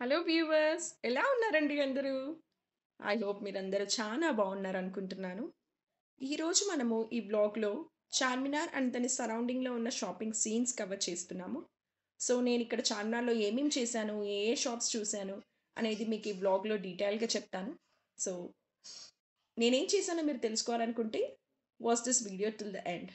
Hello viewers ఎలా ఉన్నారండి అందరూ? ఐ హోప్ మీరందరూ చాలా బాగున్నారు అనుకుంటున్నాను ఈరోజు మనము ఈ బ్లాగ్లో చార్మినార్ అండ్ దాని సరౌండింగ్లో ఉన్న షాపింగ్ సీన్స్ కవర్ చేస్తున్నాము. సో నేను ఇక్కడ చార్మినార్లో ఏమేమి చేశాను ఏ ఏ షాప్స్ చూశాను అనేది మీకు ఈ బ్లాగ్లో డీటెయిల్గా చెప్తాను. సో నేనేం చేశానో మీరు తెలుసుకోవాలనుకుంటే watch this video till the end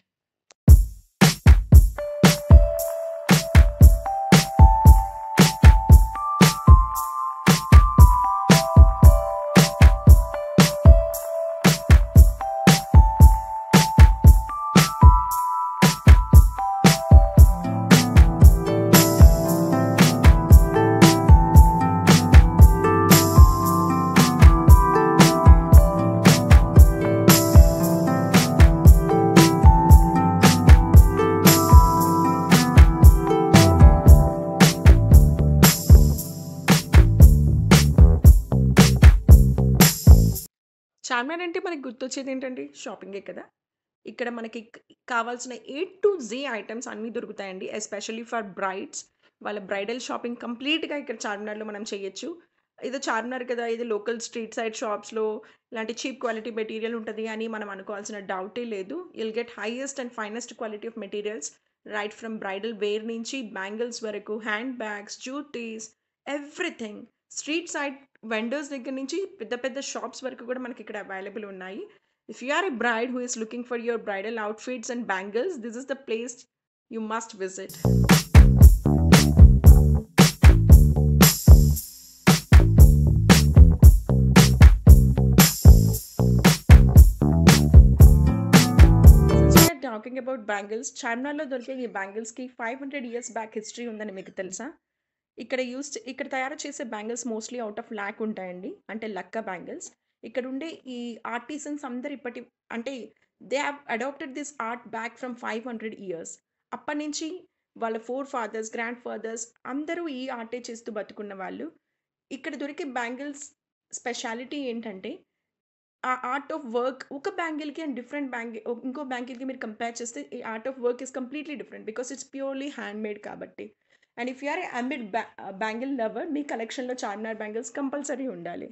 Charminar అంటే మనకి గుర్తొచ్చేది ఏంటండి షాపింగే కదా. ఇక్కడ మనకి కావాల్సిన ఏ టు జే ఐటమ్స్ అన్నీ దొరుకుతాయండి. Especially for brides. వాళ్ళ బ్రైడల్ షాపింగ్ కంప్లీట్గా ఇక్కడ చార్మినార్లో మనం చేయొచ్చు. ఇది చార్మినార్ కదా ఇది లోకల్ స్ట్రీట్ సైడ్ షాప్స్లో ఇలాంటి చీప్ క్వాలిటీ మెటీరియల్ ఉంటుంది అని మనం అనుకోవాల్సిన డౌటే లేదు. Will get highest and finest quality of materials right from bridal wear నుంచి బ్యాంగిల్స్ వరకు hand bags juttis everything street side vendors దగ్గర నుంచి పెద్ద పెద్ద షాప్స్ వరకు కూడా మనకి ఇక్కడ అవైలబుల్ ఉన్నాయి. If you are a bride who is looking for your bridal outfits and bangles this is the place you must visit talking about bangles చార్మినార్లో దొరికే ఈ బ్యాంగిల్స్కి five hundred years back history ఉందని మీకు తెలుసా? ఇక్కడ యూస్ ఇక్కడ తయారు చేసే bangles mostly out of lac ఉంటాయండి. అంటే లక్క బ్యాంగిల్స్. ఇక్కడ ఉండే ఈ ఆర్టిసన్స్ అందరు ఇప్పటి అంటే they have adapted this art back from five hundred years. అప్పటి నుంచి వాళ్ళ ఫోర్ ఫాదర్స్ గ్రాండ్ ఫాదర్స్ అందరూ ఈ ఆర్టే చేస్తూ బతుకున్న వాళ్ళు. ఇక్కడ దొరికే బ్యాంగిల్స్ స్పెషాలిటీ ఏంటంటే ఆ ఆర్ట్ ఆఫ్ వర్క్ ఒక బ్యాంగిల్కి అండ్ డిఫరెంట్ బ్యాంగిల్ ఇంకో బ్యాంగిల్కి మీరు కంపేర్ చేస్తే ఈ art of work is completely different because it's purely hand made కాబట్టి. And if you're an avid bangle lover మీ కలెక్షన్లో చార్మినార్ బ్యాంగిల్స్ కంపల్సరీ ఉండాలి.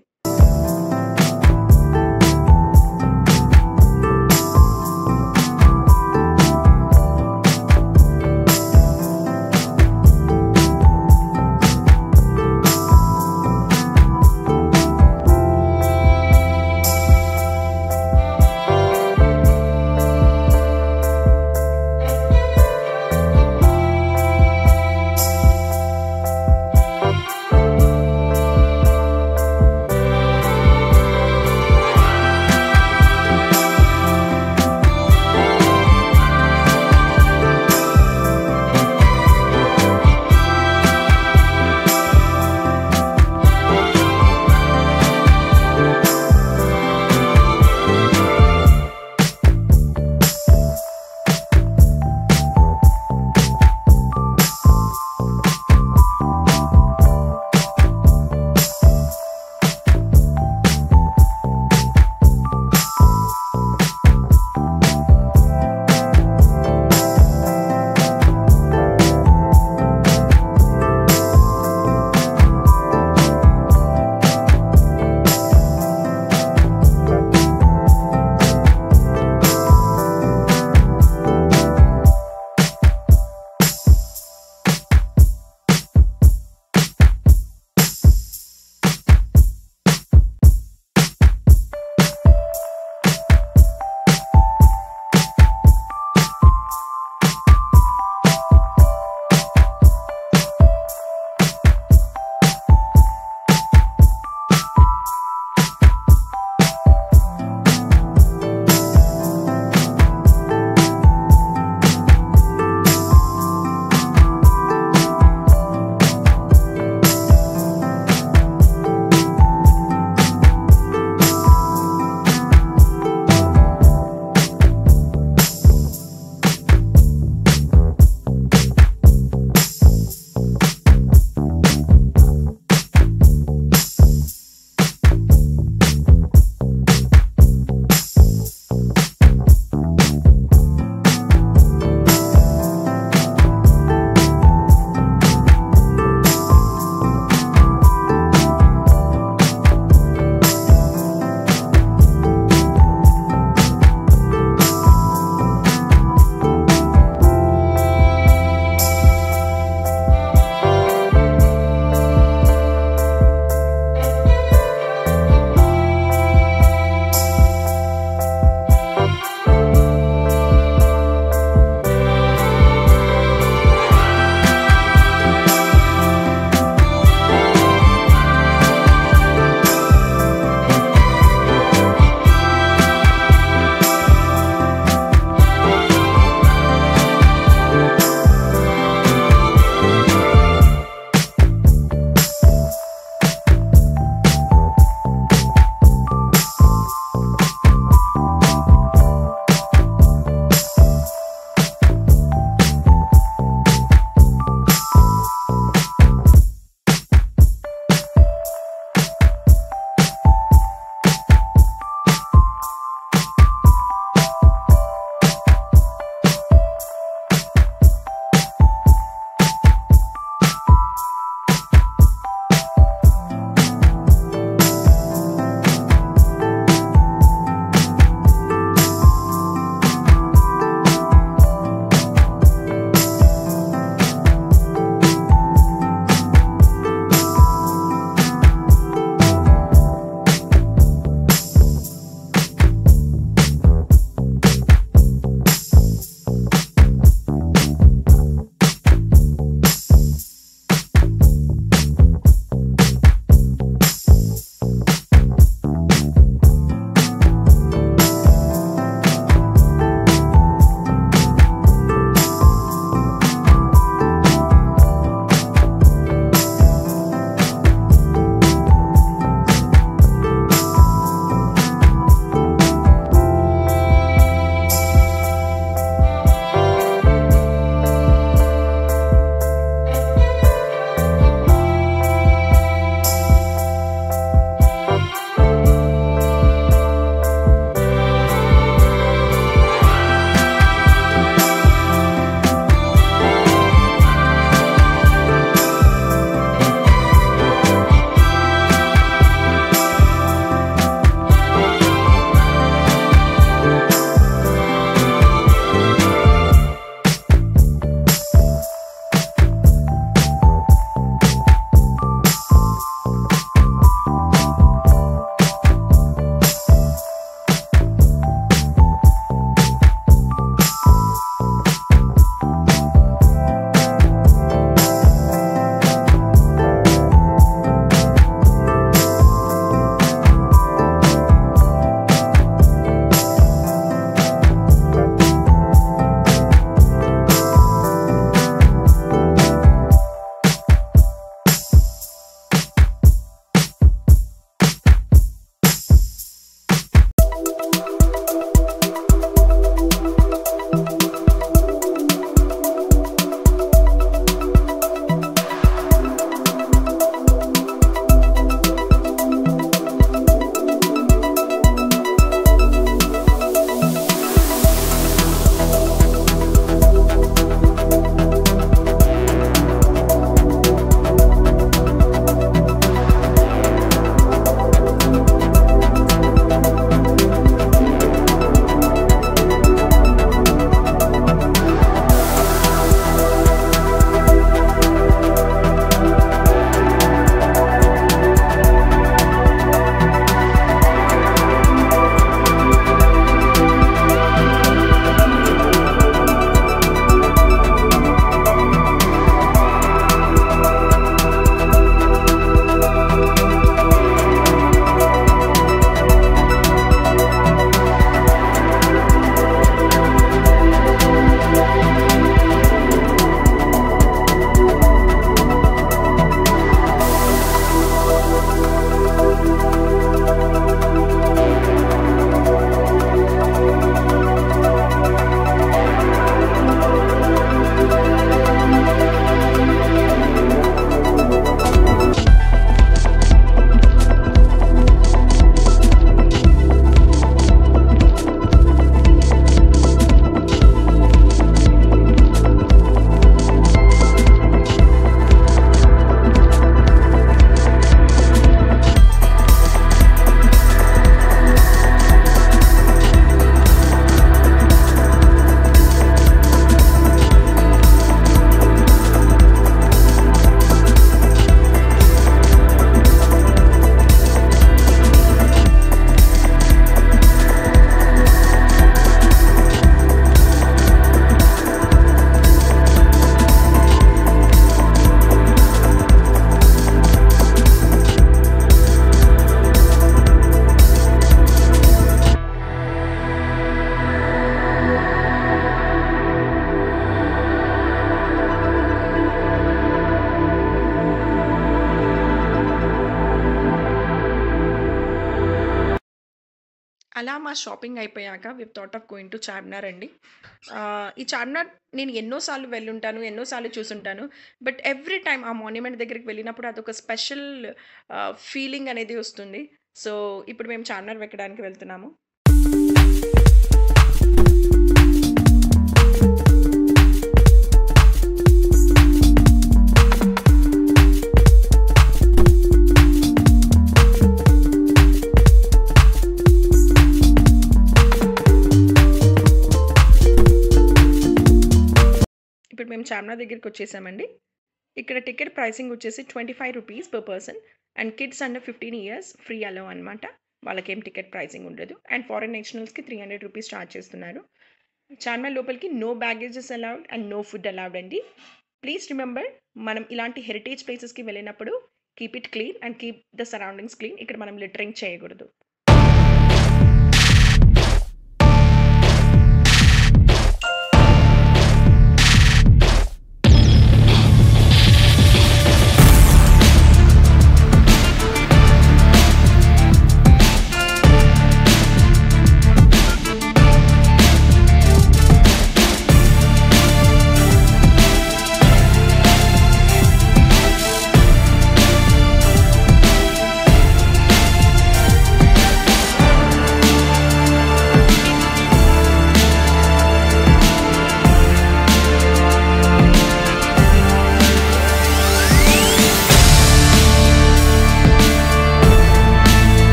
అలా మా షాపింగ్ అయిపోయాక we thought of going to Charminar అండి. ఈ చార్మినార్ నేను ఎన్నోసార్లు వెళ్ళుంటాను. ఎన్నో సార్లు చూసుంటాను. బట్ ఎవ్రీ టైమ్ ఆ మాన్యుమెంట్ దగ్గరికి వెళ్ళినప్పుడు అదొక స్పెషల్ ఫీలింగ్ అనేది వస్తుంది. సో, ఇప్పుడు మేము చార్మినార్ ఎక్కడానికి వెళ్తున్నాము. మేము చార్మినార్ దగ్గరికొచ్చేసామండి. ఇక్కడ టికెట్ ప్రైసింగ్ వచ్చేసి రూ. 25 per person and kids under 15 years free allow అనమాట. వాళ్ళకేం టికెట్ ప్రైసింగ్ ఉండదు. అండ్ ఫారెన్ నేషనల్స్‌కి త్రీ హండ్రెడ్ రూపీస్ ఛార్జ్ చేస్తున్నారు. చార్మినార్ లోపలికి no baggages allowed and no food allowed అండి. ప్లీజ్ రిమెంబర్ మనం ఇలాంటి హెరిటేజ్ ప్లేసెస్‌కి వెళ్ళినప్పుడు keep it clean and keep the surroundings clean. ఇక్కడ మనం లిటరింగ్ చేయకూడదు.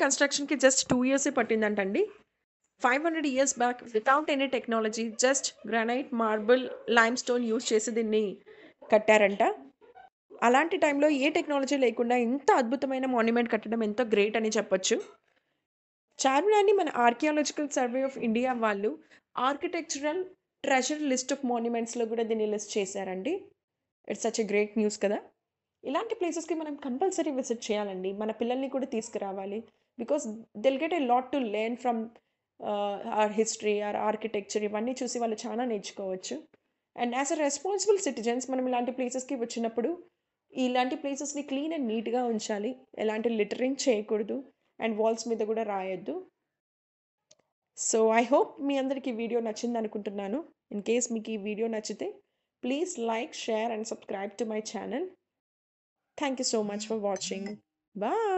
కన్‌స్ట్రక్షన్‌కి జస్ట్ టూ ఇయర్సే పట్టిందంటండి. 500 years back without any technology just granite, marble, limestone use చేసి దీన్ని కట్టారంట. అలాంటి టైంలో ఏ టెక్నాలజీ లేకుండా ఇంత అద్భుతమైన మాన్యుమెంట్ కట్టడం ఎంతో గ్రేట్ అని చెప్పొచ్చు. చార్మినార్‌ని మన ఆర్కియాలజికల్ సర్వే ఆఫ్ ఇండియా వాళ్ళు ఆర్కిటెక్చరల్ ట్రెజర్ లిస్ట్ ఆఫ్ మాన్యుమెంట్స్‌లో కూడా దీన్ని లిస్ట్ చేశారండి. It's such a great news కదా! ఇలాంటి ప్లేసెస్‌కి మనం కంపల్సరీ విజిట్ చేయాలండి. మన పిల్లల్ని కూడా తీసుకురావాలి. Because they'll get a lot to learn from our history, our architecture ఇవన్నీ చూసి వాళ్ళు చాలా నేర్చుకోవచ్చు. And as a responsible citizens మనం ఇలాంటి ప్లేసెస్‌కి వచ్చినప్పుడు ఇలాంటి ప్లేసెస్‌ని క్లీన్ అండ్ నీట్‌గా ఉంచాలి. ఎలాంటి లిటరింగ్ చేయకూడదు. అండ్ వాల్స్ మీద కూడా రాయొద్దు. సో, ఐ హోప్ మీ అందరికి వీడియో నచ్చింది అనుకుంటున్నాను ఇన్ కేస్ మీకు ఈ వీడియో నచ్చితే please like, share and subscribe to my channel. Thank you so much for watching. Bye.